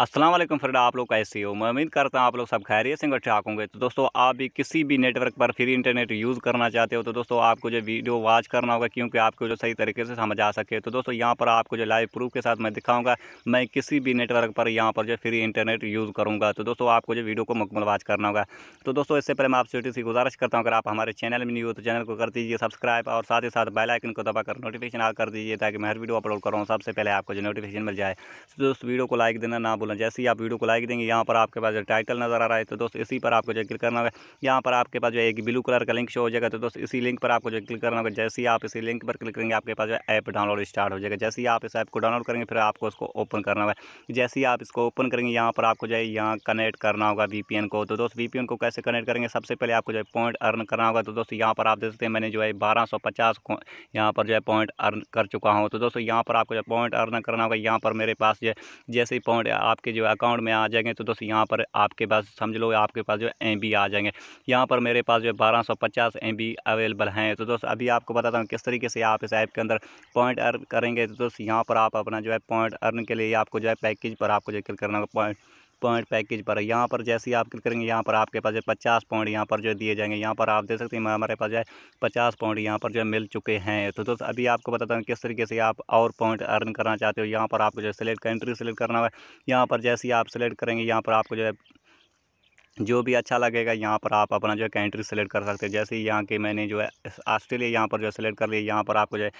अस्सलाम वालेकुम फ्रेंड, आप लोग कैसे हो? मैं उम्मीद करता हूँ आप लोग सब खैरियत से ठाक होंगे। तो दोस्तों, आप भी किसी भी नेटवर्क पर फ्री इंटरनेट यूज़ करना चाहते हो तो दोस्तों आपको जो वीडियो वॉच करना होगा, क्योंकि आपको जो सही तरीके से समझ आ सके। तो दोस्तों, यहाँ पर आपको जो लाइव प्रूफ के साथ मैं दिखाऊँगा, मैं किसी भी नेटवर्क पर यहाँ पर जो फ्री इंटरनेट यूज़ करूँगा। तो दोस्तों, आपको जो वीडियो को मुकमल वॉच करना होगा। तो दोस्तों, इससे पहले मैं आपसे छोटी सी गुजारिश करता हूँ, अगर आप हमारे चैनल में नहीं हो तो चैनल को कर दीजिए सब्सक्राइब और साथ ही साथ बेलाइकन को दबाकर नोटिफिकेशन आ कर दीजिए, ताकि मैं हर वीडियो अपलोड करूँ, सबसे पहले आपको जो नोटिफिकेशन मिल जाए। तो दोस्तों, वीडियो को लाइक देना ना बोलें जैसे ही आप वीडियो को लाइक देंगे, यहाँ पर आपके पास जो टाइटल नज़र आ रहा है तो दोस्त इसी पर आपको जो क्लिक करना होगा। यहाँ पर आपके पास जो एक ब्लू कलर का लिंक शो हो जाएगा तो दोस्त इसी लिंक पर आपको जो क्लिक करना होगा। जैसे ही आप इसी लिंक पर क्लिक करेंगे, आपके पास जो ऐप डाउनलोड स्टार्ट हो जाएगा। जैसे ही आप इस ऐप को डाउनलोड करेंगे, फिर आपको उसको ओपन करना होगा। जैसे ही आप इसको ओपन करेंगे, यहाँ पर आपको जो है यहाँ कनेक्ट करना होगा वी को। तो दोस्त वी को कैसे कनेक्ट करेंगे, सबसे पहले आपको जो है पॉइंट अर्न करना होगा। तो दोस्तों यहाँ पर आप देख सकते हैं, मैंने जो है बारह सौ पचास यहाँ पर जो है पॉइंट अर्न कर चुका हूँ। तो दोस्तों यहाँ पर आपको जो पॉइंट अर्न करना होगा। यहाँ पर मेरे पास जो है, जैसे ही पॉइंट आपके जो अकाउंट में आ जाएँगे तो दोस्तों यहाँ पर आपके पास, समझ लो आपके पास जो एम बी आ जाएँगे। यहाँ पर मेरे पास जो है बारह सौ पचास एम अवेलेबल हैं। तो दोस्तों, अभी आपको बताता हूँ किस तरीके से आप इस ऐप के अंदर पॉइंट अर्न करेंगे। तो दोस्तों, यहाँ पर आप अपना जो है पॉइंट अर्न के लिए आपको जो है पैकेज पर आपको जो क्लिक करना होगा। पॉइंट पॉइंट पैकेज पर यहाँ पर जैसे ही आप क्लिक करेंगे यहाँ पर आपके पास जो पचास पॉइंट यहाँ पर जो दिए जाएँगे यहाँ पर आप देख सकते हैं हमारे पास जो है पचास पॉइंट यहाँ पर जो मिल चुके हैं तो दोस्त अभी आपको बताता हूँ किस तरीके से आप और पॉइंट अर्न करना चाहते हो यहाँ पर आपको जो है सिलेक्ट कंट्री सेलेक्ट करना है यहाँ पर जैसे ही आप सिलेक्ट करेंगे यहाँ पर आपको जो है जो भी अच्छा लगेगा यहाँ पर आप अपना जो है कंट्री सेलेक्ट कर सकते हैं जैसे यहाँ के मैंने जो है ऑस्ट्रेलिया यहाँ पर जो है सेलेक्ट कर लिया यहाँ पर आपको जो है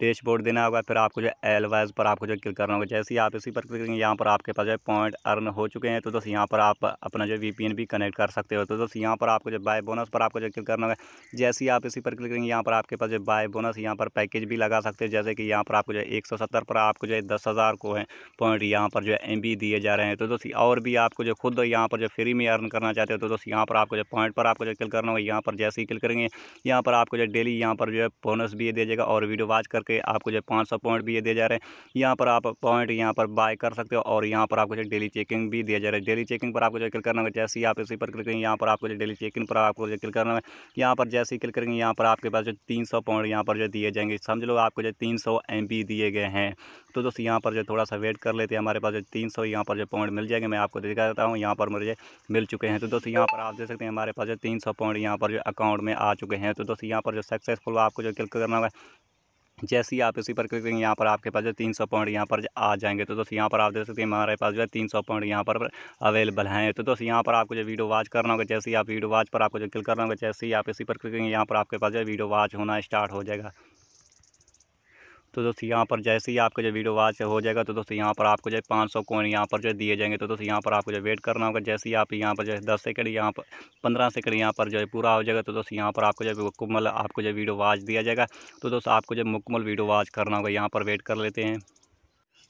डैशबोर्ड देना होगा फिर आपको जो एल वाइज पर आपको जो क्लिक करना होगा जैसे ही आप इसी पर क्लिक करेंगे यहाँ पर आपके पास जो है पॉइंट अर्न हो चुके हैं तो दोस्त यहाँ पर आप अपना जो वीपीएन भी कनेक्ट कर सकते हो तो दोस्त यहाँ पर आपको जो बाय बोनस पर आपको जो क्लिक करना होगा जैसे ही आप इसी पर क्लिक करेंगे यहाँ पर आपके पास जो बाय बोनस यहाँ पर पैकेज भी लगा सकते हैं जैसे कि यहाँ पर आपको जो है एक सौ सत्तर पर आपको जो है दस को है पॉइंट यहाँ पर जो है एम दिए जा रहे हैं तो दोस्त और भी आपको जो खुद यहाँ पर जो फ्री में अर्न करना चाहते हो तो दोस्त यहाँ पर आपको जो पॉइंट पर आपको जो क्लिक करना होगा यहाँ पर जैसे ही क्लिक करेंगे यहाँ पर आपको जो डेली यहाँ पर जो है बोनस भी दिया जाएगा और वीडियो वॉच करके आपको जो पाँच सौ पॉइंट भी ये दिए जा रहे हैं यहाँ पर आप पॉइंट यहाँ पर बाय कर सकते हो और यहाँ पर आपको जो डेली चेकिंग भी दिया जा रहा है डेली चेकिंग पर आपको जो क्लिक करना होगा जैसे ही आप इसी पर क्लिक करेंगे यहाँ पर आपको जो डेली चेकिंग पर आपको जो क्लिक करना है यहाँ पर जैसे ही क्लिक करेंगे यहाँ पर आपके पास जो तीन सौ पॉइंट यहाँ पर जो दिए जाएँगे समझ लो आपको जो तीन सौ एम दिए गए हैं तो दोस्तों यहाँ पर जो थोड़ा सा वेट कर लेते हैं हमारे पास जो तीन सौ यहाँ पर जो पॉइंट मिल जाएँगे मैं आपको दिखा देता हूँ यहाँ पर मुझे मिल चुके हैं तो दोस्तों यहाँ पर आप देख सकते हैं हमारे पास जो तीन सौ पॉइंट यहाँ पर जो अकाउंट में आ चुके हैं तो दोस्तों यहाँ पर जो सक्सेसफुल आपको जो क्लिक करना है जैसे ही आप इसी पर क्लिक करेंगे, यहाँ पर आपके पास जो तीन सौ पॉइंट यहाँ पर आ जाएँगे। तो दोस्तों, यहाँ पर आप देख सकते हैं, हमारे पास जो है तीन सौ पॉइंट यहाँ पर अवेलेबल हैं। तो दोस्तों, यहाँ पर आपको जो वीडियो वॉच करना होगा। जैसे ही आप वीडियो वॉच पर आपको जो क्लिक करना होगा, जैसे ही आप इसी पर क्लिक करेंगे, यहाँ पर आपके पास जो वीडियो वॉच होना स्टार्ट हो जाएगा। तो दोस्तों यहाँ पर जैसे ही आपका जो वीडियो वाच हो जाएगा तो दोस्तों यहाँ पर आपको जो है पाँच सौ कोइन यहाँ पर जो दिए जाएँगे तो दोस्तों यहाँ पर आपको जो वेट करना होगा। जैसे ही आप यहाँ पर जो है दस सेकंड यहाँ पर, पंद्रह सेकंड यहाँ पर जो है पूरा हो जाएगा तो दोस्तों यहाँ पर आपको जो मुकम्मल आपको जो वीडियो वाच दिया जाएगा तो दोस्तों आपको जो मुकम्मल वीडियो वाच करना होगा, यहाँ पर वेट कर लेते हैं।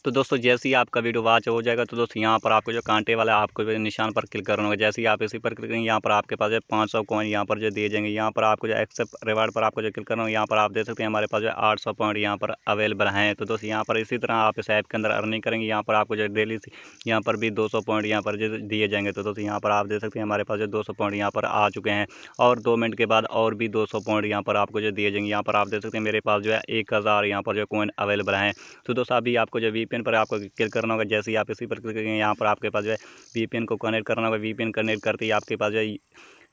तो दोस्तों जैसे ही आपका वीडियो वॉच हो जाएगा तो दोस्तों यहाँ पर आपको जो कांटे वाला आपको जो निशान पर क्लिक करना होगा जैसे ही आप इसी पर क्लिक करेंगे यहाँ पर आपके पास जो पाँच सौ कॉइन यहाँ पर जो दिए जाएँगे यहाँ पर आपको जो एक्सेप्ट रिवार्ड पर आपको जो क्लिक करना होगा यहाँ पर आप देख सकते हैं हमारे पास जो आठ सौ पॉइंट यहाँ पर अवेलेबल हैं तो दोस्तों यहाँ पर इसी तरह आप इस ऐप के अंदर अर्निंग करेंगे यहाँ पर आपको जो डेली यहाँ पर भी दो सौ पॉइंट यहाँ पर जो दिए जाएँगे तो दोस्तों यहाँ पर आप देख सकते हैं हमारे पास जो दो सौ पॉइंट यहाँ पर आ चुके हैं और दो मिनट के बाद और भी दो सौ पॉइंट यहाँ पर आपको जो दिए जाएँगे यहाँ पर आप देख सकते हैं मेरे पास जो है एक हज़ार यहाँ पर जो कॉइन अवेलेबल हैं तो दोस्तों अभी आपको जो वी पर आपको क्लिक करना होगा। जैसे ही आप इसी पर क्लिक करेंगे, यहाँ पर आपके पास जो है वीपीएन को कनेक्ट करना होगा। वीपीएन कनेक्ट करते ही आपके पास जो है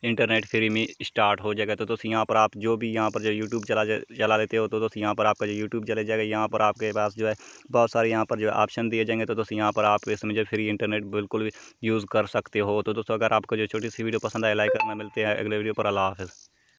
इंटरनेट फ्री में स्टार्ट हो जाएगा। तो दोस्तों, यहाँ पर आप जो भी यहाँ पर जो यूट्यूब चला चला लेते हो तो दोस्तों, यहाँ पर आपका जो यूट्यूब चले जाएगा। यहाँ पर आपके पास जो है बहुत सारे यहाँ पर जो ऑप्शन दिए जाएँगे। तो दोस्तों, यहाँ पर आप इसमें जो फ्री इंटरनेट बिल्कुल यूज़ कर सकते हो। तो दोस्तों, अगर आपको जो छोटी सी वीडियो पसंद आए लाइक करना। मिलते हैं अगले वीडियो पर। अल्लाह हाफ़